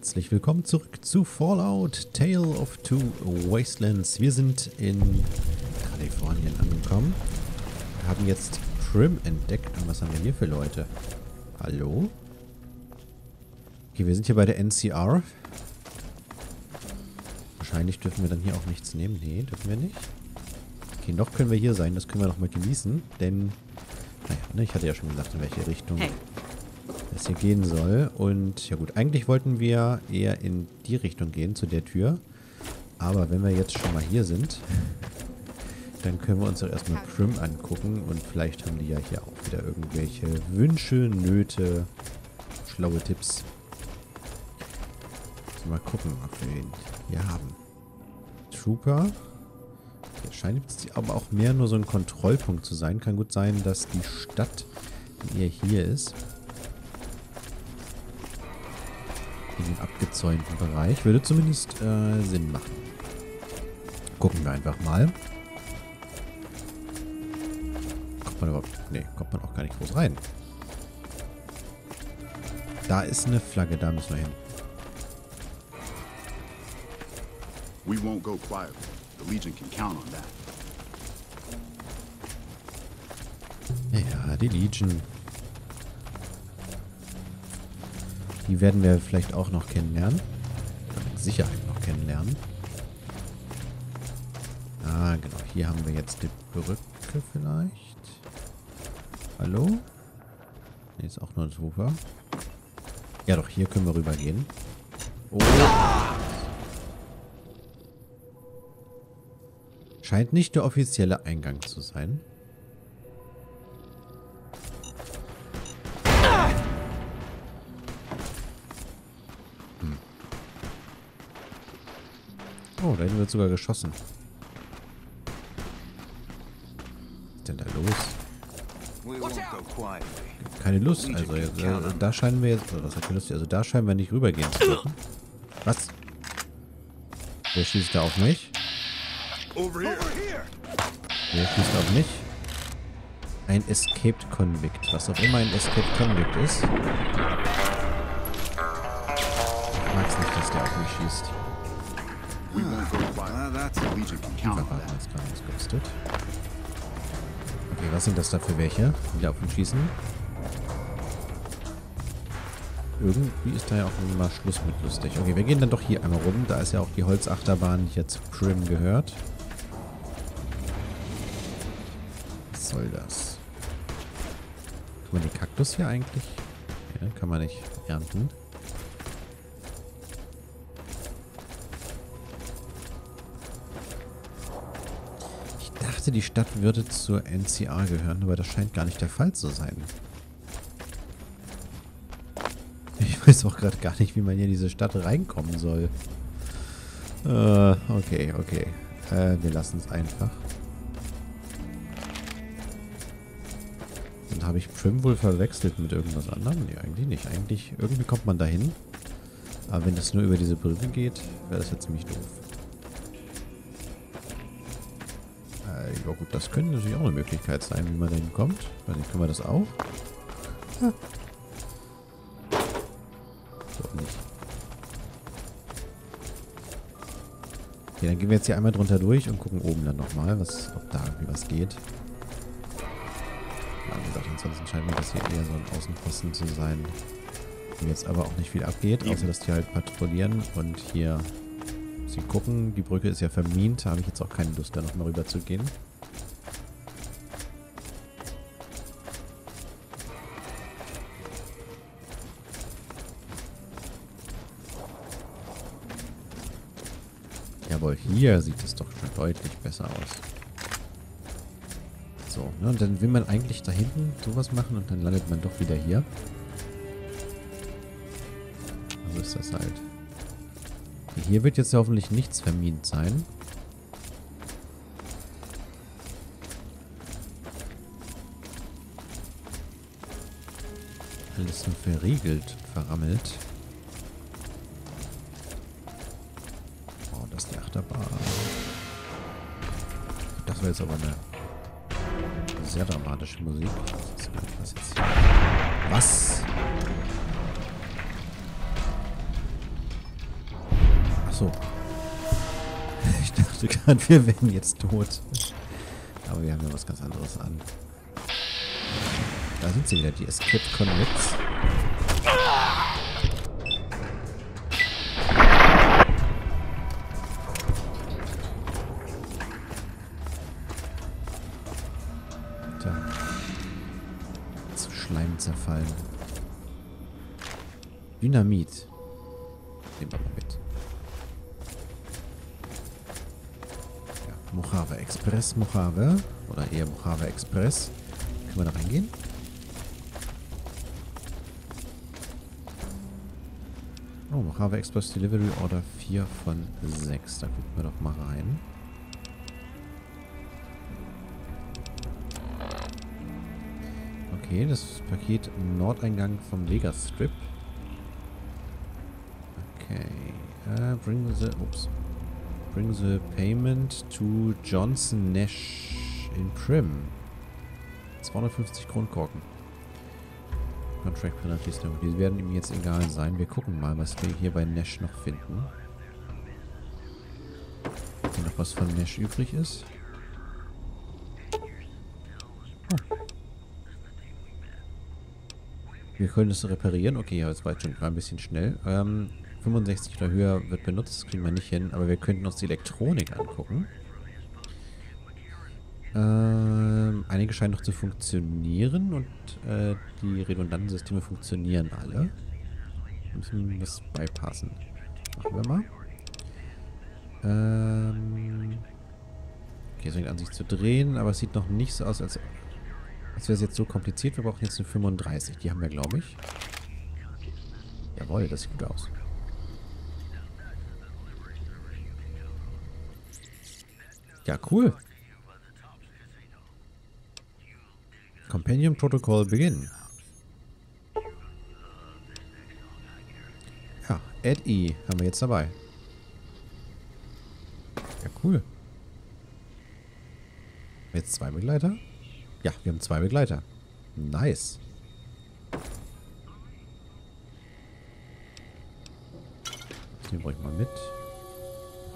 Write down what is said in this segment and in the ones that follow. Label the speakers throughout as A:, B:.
A: Herzlich willkommen zurück zu Fallout Tale of Two Wastelands. Wir sind in Kalifornien angekommen. Wir haben jetzt Trim entdeckt. Und was haben wir hier für Leute? Hallo? Okay, wir sind hier bei der NCR. Wahrscheinlich dürfen wir dann hier auch nichts nehmen. Nee, dürfen wir nicht. Okay, noch können wir hier sein. Das können wir noch mal genießen. Denn, naja, ne, ich hatte ja schon gesagt, in welche Richtung
B: Hey.
A: Es hier gehen soll. Und ja gut, eigentlich wollten wir eher in die Richtung gehen, zu der Tür. Aber wenn wir jetzt schon mal hier sind, dann können wir uns doch erstmal Prim angucken. Und vielleicht haben die ja hier auch wieder irgendwelche Wünsche, Nöte, schlaue Tipps. Also mal gucken, ob wir ihn hier haben. Trooper. Hier scheint jetzt aber auch mehr nur so ein Kontrollpunkt zu sein. Kann gut sein, dass die Stadt eher hier ist. In den abgezäunten Bereich. Würde zumindest äh, Sinn machen. Gucken wir einfach mal. Kommt man überhaupt... Nee, kommt man auch gar nicht groß rein. Da ist eine Flagge, da müssen wir hin.
C: We won't go quietly. The Legion can count on that.
A: Ja, die Legion. Die werden wir vielleicht auch noch kennenlernen. Sicherheit noch kennenlernen. Ah, genau. Hier haben wir jetzt die Brücke vielleicht. Hallo? Ne, ist auch nur ein Sofa. Ja doch, hier können wir rübergehen. Oh. Scheint nicht der offizielle Eingang zu sein. Oh, da hinten wird sogar geschossen. Was ist denn da los? Keine Lust. Also, äh, da scheinen wir jetzt... Was hat keine Lust? Also, da scheinen wir nicht rübergehen zu dürfen. Was? Wer schießt da auf mich? Wer schießt auf mich? Ein Escaped Convict. Was auch immer ein Escaped Convict ist. Ich mag's nicht, dass der auf mich schießt.
C: We won't go quietly.
D: Ah, that's
C: The Legion can count on that.
A: Okay, was sind das da für welche, die da auf uns schießen? Irgendwie ist da ja auch mal Schluss mit lustig. Okay, wir gehen dann doch hier einmal rum. Da ist ja auch die Holzachterbahn, die jetzt Prim gehört. Was soll das? Kann man die Kaktus hier eigentlich? Ja, kann man nicht ernten. Dachte, die Stadt würde zur NCA gehören, aber das scheint gar nicht der Fall zu sein. Ich weiß auch gerade gar nicht, wie man hier in diese Stadt reinkommen soll. Äh, okay, okay. Äh, wir lassen es einfach. Dann habe ich Prim wohl verwechselt mit irgendwas anderem. Nee, eigentlich nicht. Eigentlich, irgendwie kommt man dahin. Aber wenn das nur über diese Brücke geht, wäre das ja ziemlich doof. Ja gut, das könnte natürlich auch eine Möglichkeit sein, wie man da hinkommt. Weiß nicht, können wir das auch? Ha. So nicht. Okay, dann gehen wir jetzt hier einmal drunter durch und gucken oben dann nochmal, was, ob da irgendwie was geht. Ja, wie gesagt, ansonsten scheint mir das hier eher so ein Außenposten zu sein. Wo jetzt aber auch nicht viel abgeht, außer dass die halt patrouillieren und hier sie gucken. Die Brücke ist ja vermint, da habe ich jetzt auch keine Lust, da nochmal rüber zu gehen. Jawohl, hier sieht es doch schon deutlich besser aus. So, ne, und dann will man eigentlich da hinten sowas machen und dann landet man doch wieder hier. Also ist das halt. Hier wird jetzt hoffentlich nichts vermint sein. Alles nur verriegelt, verrammelt. Oh, das ist die Achterbahn. Das war jetzt aber eine sehr dramatische Musik. Was. Was? So. Ich dachte gerade, wir wären jetzt tot. Aber wir haben ja was ganz anderes an. Da sind sie wieder, die Escape Convicts. Tja. Zu Schleim zerfallen. Dynamit. Nehmen wir mal mit. Mojave Express, Mojave. Oder eher Mojave Express. Können wir da reingehen? Oh, Mojave Express Delivery Order 4 von 6. Da gucken wir doch mal rein. Okay, das Paket Nordeingang vom Vegas Strip. Okay. Uh, bring the... Ups. Bring the payment to Johnson Nash in Prim. 250 Grundkorken. Contract Penalties. Die werden ihm jetzt egal sein. Wir gucken mal, was wir hier bei Nash noch finden. Ob noch was von Nash übrig ist. Oh. Wir können es reparieren. Okay, jetzt war schon ein bisschen schnell. Ähm, 65 oder höher wird benutzt, das kriegen wir nicht hin. Aber wir könnten uns die Elektronik angucken. Ähm, einige scheinen noch zu funktionieren und äh, die redundanten Systeme funktionieren alle. Wir müssen das bypassen. Machen wir mal. Ähm, okay, es fängt an sich zu drehen, aber es sieht noch nicht so aus, als, als wäre es jetzt so kompliziert. Wir brauchen jetzt eine 35. Die haben wir, glaube ich. Jawohl, das sieht gut aus. Ja, cool. Companion Protocol begin. Ja, Ed E haben wir jetzt dabei. Ja, cool. Jetzt zwei Begleiter? Ja, wir haben zwei Begleiter. Nice. Den bringe ich mal mit.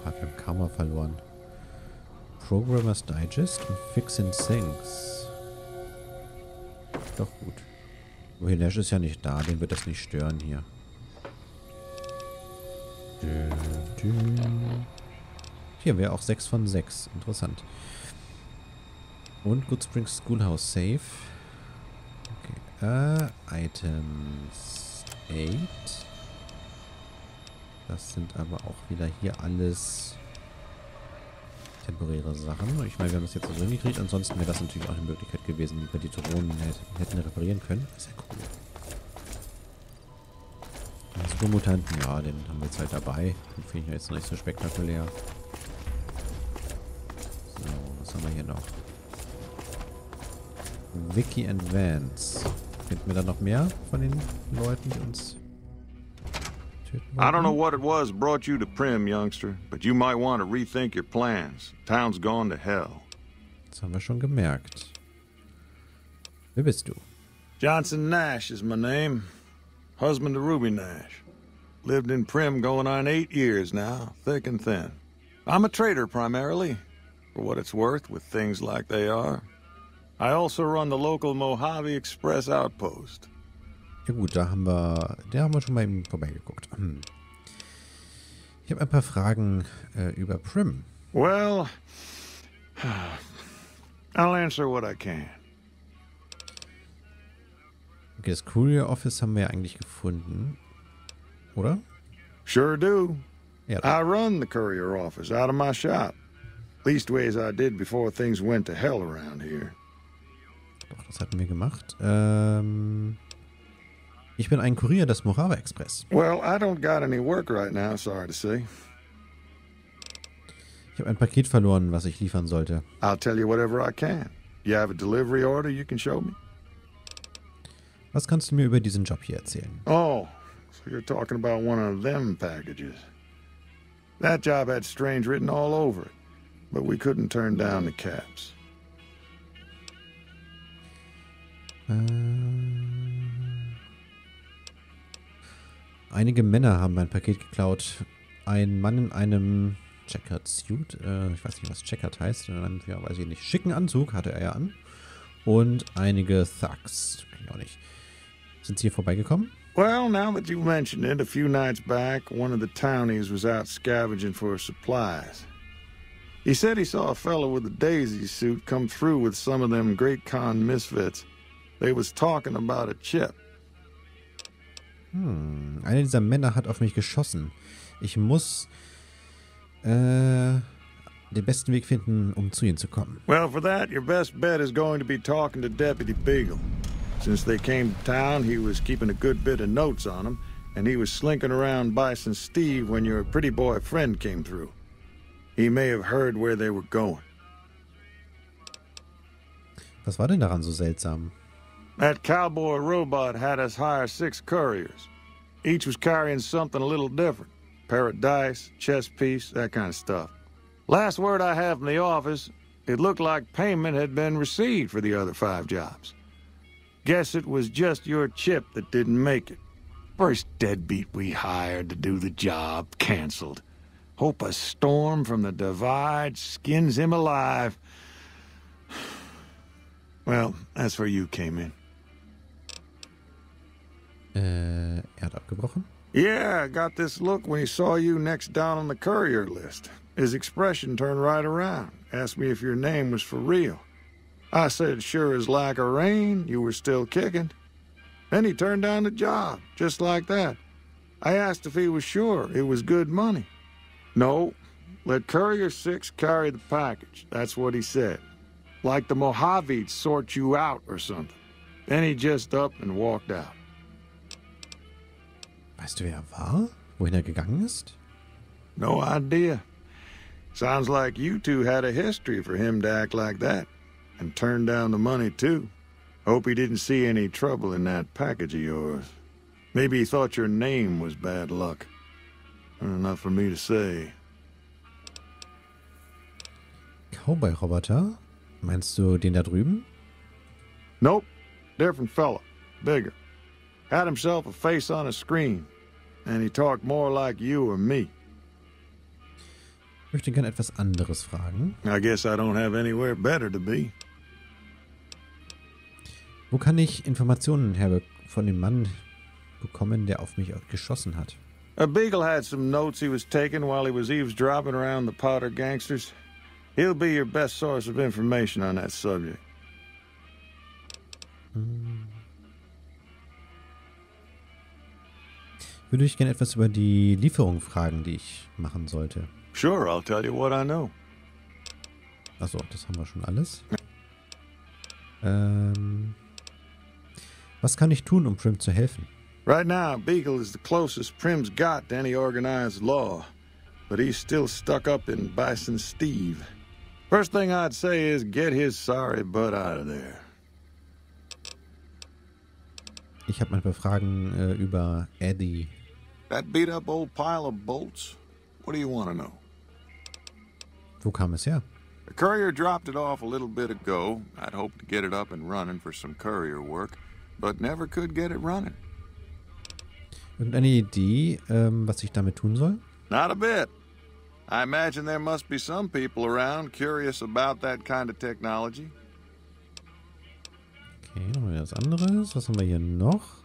A: Hat wir Karma verloren. Programmers Digest und Fixing Things. Doch gut. Wohin Nash ist ja nicht da, den wird das nicht stören hier. Hier wäre auch 6 von 6. Interessant. Und Good Springs Schoolhouse Safe. Okay. Äh, Items 8. Das sind aber auch wieder hier alles temporäre Sachen. Ich meine, wir haben das jetzt so hingekriegt. Ansonsten wäre das natürlich auch eine Möglichkeit gewesen, wie wir die Drohnen hätten reparieren können. Das ist ja cool. Supermutanten, ja, den haben wir jetzt halt dabei. Den finde ich jetzt nicht so spektakulär. So, was haben wir hier noch? Wiki Advance. Finden wir da noch mehr von den Leuten, die uns
D: I don't know what it was brought you to Prim, youngster, but you might want to rethink your plans. Town's gone to hell.
A: Das haben wir schon gemerkt. Wer bist du?
D: Johnson Nash is my name. Husband to Ruby Nash. Lived in Prim going on eight years now, thick and thin. I'm a trader primarily, for what it's worth with things like they are. I also run the local Mojave Express outpost.
A: Ja gut, da haben wir, da haben wir schon mal eben vorbeigeguckt. Hm. Ich habe ein paar Fragen äh, über Prim.
D: Well, I'll answer what I can.
A: Okay, das Courier Office haben wir ja eigentlich gefunden. Oder?
D: Sure do.
A: Ja.
D: I run the courier office out of my shop. Leastways I did before things went to hell around here.
A: Doch, das hatten wir gemacht. Ähm, ich bin ein Kurier des Morava Express.
D: Well, I don't got any work right now, sorry to say.
A: Ich habe ein Paket verloren, was ich liefern sollte.
D: I'll tell you whatever I can. You have a delivery order you can show me?
A: Was kannst du mir über diesen Job hier erzählen?
D: Oh, so you're talking about one of them packages. That job had strange written all over it, but we couldn't turn down the caps.
A: Ähm, einige Männer haben mein Paket geklaut ein Mann in einem Checkered Suit. Äh, ich weiß nicht, was Checkered heißt. In einem, ja, weiß ich nicht. Schicken Anzug hatte er ja an. Und einige Thugs. Auch nicht. Sind Sie hier vorbeigekommen?
D: Well, now that you mention it, a few nights back, one of the townies was out scavenging for supplies. He said he saw a fellow with a daisy suit come through with some of them Great Con misfits. They was talking about a chip.
A: Hm, einer dieser Männer hat auf mich geschossen. Ich muss äh, den besten Weg finden, um zu ihnen zu kommen.
D: Well, for that, your best bet is going to be talking to Deputy Beagle. Since they came to town, he was keeping a good bit of notes on them, and he was slinking around Bison Steve when your pretty boy friend came through. He may have heard where they were going.
A: Was war denn daran so seltsam?
D: That cowboy robot had us hire six couriers. Each was carrying something a little different. Pair of dice, chess piece, that kind of stuff. Last word I have from the office, it looked like payment had been received for the other five jobs. Guess it was just your chip that didn't make it. First deadbeat we hired to do the job canceled. Hope a storm from the divide skins him alive. Well, that's where you came in.
A: Abgebrochen?
D: Yeah, I got this look when he saw you next down on the courier list. His expression turned right around, asked me if your name was for real. I said, sure as like a rain, you were still kicking. Then he turned down the job, just like that. I asked if he was sure it was good money. No, let Courier 6 carry the package. That's what he said. Like the Mojavetes sort you out or something. Then he just up and walked out.
A: Weißt du, wer er war? Wohin er gegangen ist?
D: No idea. Sounds like you two had a history for him to act like that. And turn down the money, too. Hope he didn't see any trouble in that package of yours. Maybe he thought your name was bad luck. Enough for me to say.
A: Cowboy-Roboter? Meinst du den da drüben?
D: Nope. Different fella. Bigger. Had himself a face on a screen. And he talked more like you or me.
A: Ich möchte gerne etwas anderes fragen.
D: I guess I don't have anywhere better to be.
A: Wo kann ich Informationen her von dem Mann bekommen, der auf mich geschossen hat?
D: A Beagle had some notes he was taking while he was eavesdropping around the Potter gangsters. He'll be your best source of information on that subject.
A: Würde ich gerne etwas über die Lieferung fragen, die ich machen sollte.
D: Sure, I'll tell you what I know.
A: Achso, das haben wir schon alles. Ähm, was kann ich tun, um Prim zu helfen?
D: Right now, Beagle is the closest Prim's got to any organized law, but he's still stuck up in Bison Steve. First thing I'd say is get his sorry butt out of there.
A: Ich habe ein paar Fragen äh, über Eddie.
D: That beat up old pile of bolts? What do you want to know?
A: Wo kam es her?
B: The courier dropped it off a little bit ago. I'd hoped to get it up and running for some courier work, but never could get it running.
A: Irgendeine Idee, ähm, was ich damit tun soll?
B: Not a bit. I imagine there must be some people around curious about that kind of technology.
A: Okay, noch mal was anderes. Was haben wir hier noch?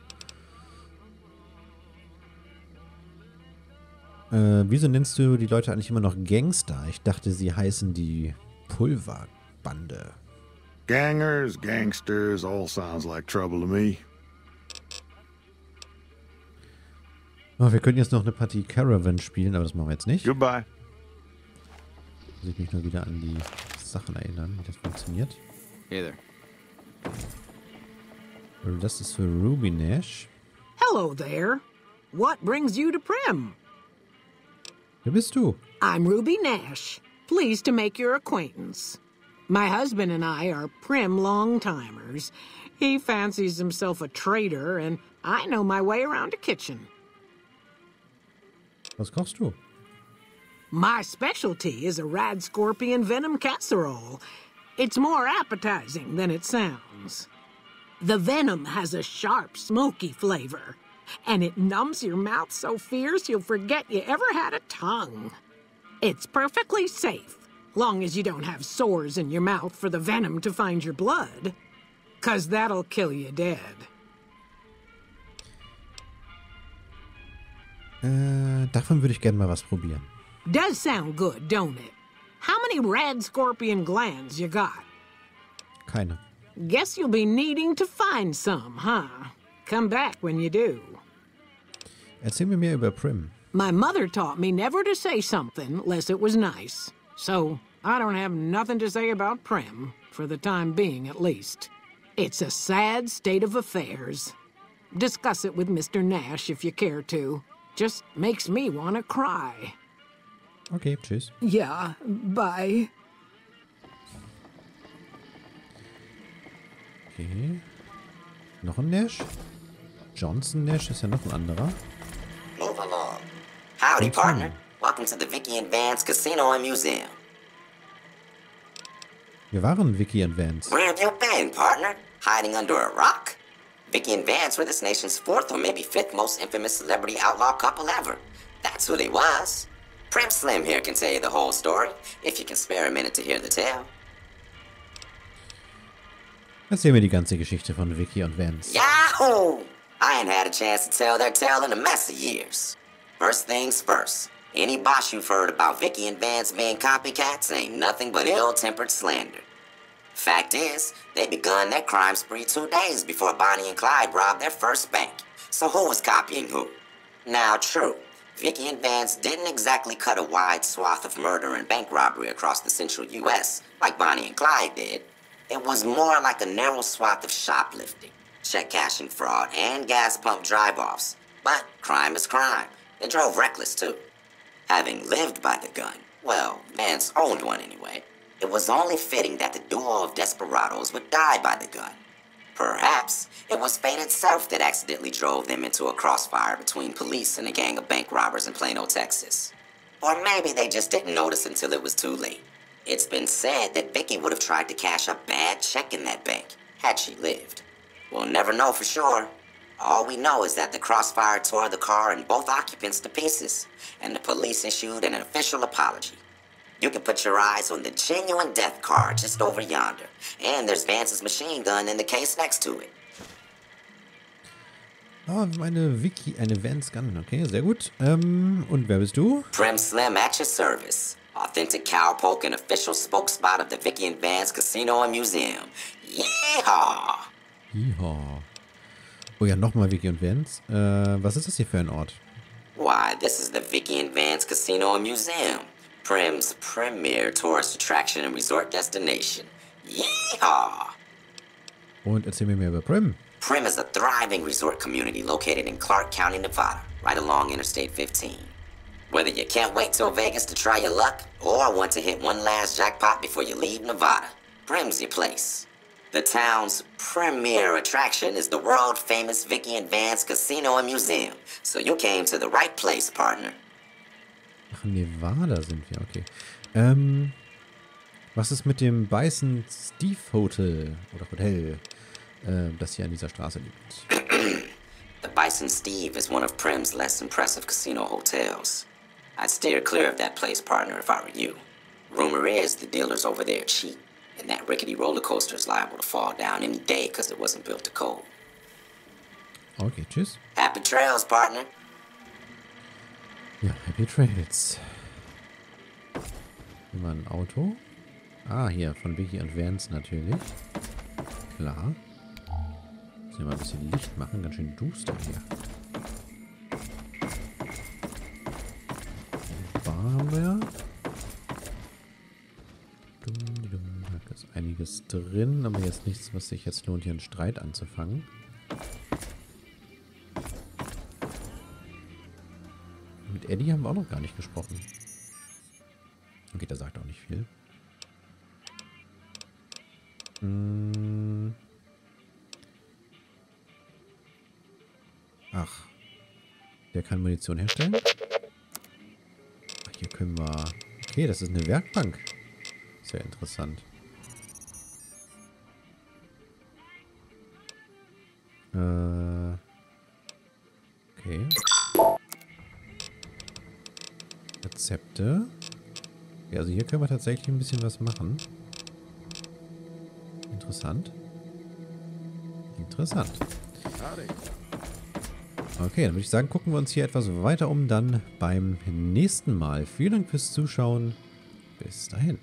A: Äh, wieso nennst du die Leute eigentlich immer noch Gangster? Ich dachte, sie heißen die Pulverbande.
D: Gangers, gangsters, all sounds like trouble to me.
A: Oh, wir können jetzt noch eine Partie Caravan spielen, aber das machen wir jetzt nicht.
D: Goodbye.
A: Muss ich mich nur wieder an die Sachen erinnern, wie das funktioniert.
E: Hey there.
A: Das ist für Ruby Nash.
F: Hello there. What brings you to Prim?
A: Wer bist du?
F: I'm Ruby Nash. Pleased to make your acquaintance. My husband and I are Prim long timers. He fancies himself a trader, and I know my way around a kitchen.
A: Was kochst du?
F: My specialty is a rad scorpion venom casserole. It's more appetizing than it sounds. The venom has a sharp, smoky flavor. And it numbs your mouth so fierce you'll forget you ever had a tongue. It's perfectly safe, long as you don't have sores in your mouth for the venom to find your blood. Cause that'll kill you dead.
A: Äh, davon würde ich gerne mal was probieren.
F: Does sound good, don't it? How many red scorpion glands you got?
A: Keine.
F: Guess you'll be needing to find some, huh? Come back when you do.
A: Erzähl mir mehr über Prim.
F: My mother taught me never to say something unless it was nice. So, I don't have nothing to say about Prim, for the time being at least. It's a sad state of affairs. Discuss it with Mr. Nash if you care to. Just makes me want to cry.
A: Okay, tschüss.
F: Yeah, bye.
A: Okay. Noch ein Nash? Johnson Nash ist ja noch ein anderer.
E: Along. Howdy, partner. Welcome to the Vicky and Vance Casino and Museum.
A: Wir waren Vicky and Vance.
E: Where have you been, partner? Hiding under a rock? Vicky and Vance were this nation's fourth or maybe fifth most infamous celebrity outlaw couple ever. That's who they was. Prim Slim here can tell you the whole story, if you can spare a minute to hear the tale.
A: Erzähl mir die ganze Geschichte von Vicky und Vance.
E: Yahoo! I ain't had a chance to tell their tale in a mess of years. First things first. Any boss you've heard about Vicky and Vance being copycats ain't nothing but ill-tempered slander. Fact is, they begun their crime spree two days before Bonnie and Clyde robbed their first bank. So who was copying who? Now, true, Vicky and Vance didn't exactly cut a wide swath of murder and bank robbery across the central U.S. like Bonnie and Clyde did. It was more like a narrow swath of shoplifting, check cashing fraud, and gas pump drive-offs. But crime is crime. They drove reckless, too. Having lived by the gun, well, Vance owned one anyway, it was only fitting that the duo of desperados would die by the gun. Perhaps it was fate itself that accidentally drove them into a crossfire between police and a gang of bank robbers in Plano, Texas. Or maybe they just didn't notice until it was too late. It's been said that Vicky would have tried to cash a bad check in that bank had she lived. We'll never know for sure. All we know is that the crossfire tore the car and both occupants to pieces, and the police issued an official apology. You can put your eyes on the genuine death car just over yonder, and there's Vance's machine gun in the case next to it.
A: Ah, eine Vicky, eine Vance Gun. Okay, sehr gut. Ähm, und wer bist du?
E: Prim Slim at your service. Authentic cowpoke and official spokespot of the Vicky and Vance Casino and Museum. Yeehaw!
A: Ja. Oh ja, nochmal Vicky und Vance. Äh, was ist das hier für ein Ort?
E: Why, this is the Vicky and Vance Casino and Museum. Prim's premier tourist attraction and resort destination. Yeehaw!
A: Und erzähl mir mehr über Prim.
E: Prim is a thriving resort community located in Clark County, Nevada, right along Interstate 15. Whether you can't wait till Vegas to try your luck or want to hit one last jackpot before you leave Nevada, Prim's your place. The town's premier attraction is the world famous Vicky and Vance Casino and Museum, so you came to the right place, partner.
A: Ach, Nevada sind wir, okay. Ähm, was ist mit dem Bison Steve Hotel oder Hotel, äh, das hier an dieser Straße liegt?
E: The Bison Steve is one of Prim's less impressive casino hotels. I'd steer clear of that place, partner, if I were you. Rumor is the dealers over there cheat, and that rickety roller coaster is liable to fall down any day because it wasn't built to code.
A: Okay, tschüss.
E: Happy trails, partner.
A: Ja, Happy Trails. Mal ein Auto. Ah, hier, von Vicky und Vance natürlich. Klar. Müssen wir mal ein bisschen Licht machen, ganz schön duster hier. Bar einiges drin, aber jetzt nichts, was sich jetzt lohnt, hier einen Streit anzufangen. Mit Eddie haben wir auch noch gar nicht gesprochen. Okay, der sagt auch nicht viel. Hm. Ach. Der kann Munition herstellen? Ach, hier können wir... Okay, das ist eine Werkbank. Sehr interessant. Äh... Okay. Rezepte. Ja, also hier können wir tatsächlich ein bisschen was machen. Interessant. Interessant. Okay, dann würde ich sagen, gucken wir uns hier etwas weiter um dann beim nächsten Mal. Vielen Dank fürs Zuschauen. Bis dahin.